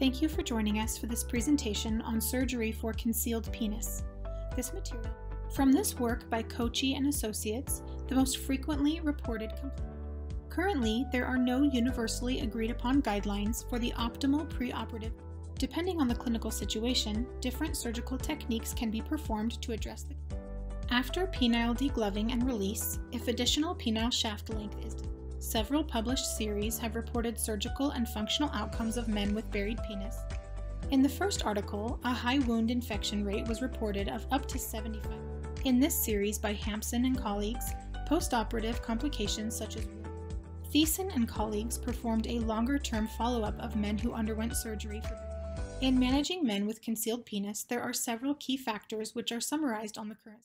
Thank you for joining us for this presentation on surgery for concealed penis. This material from this work by Kochi and Associates, the most frequently reported complaint. Currently, there are no universally agreed upon guidelines for the optimal preoperative. Depending on the clinical situation, different surgical techniques can be performed to address the after penile degloving and release, if additional penile shaft length is several published series have reported surgical and functional outcomes of men with buried penis. In the first article, a high wound infection rate was reported of up to 75. In this series by Hampson and colleagues, postoperative complications such as Theisen and colleagues performed a longer-term follow-up of men who underwent surgery for in managing men with concealed penis, there are several key factors which are summarized on the current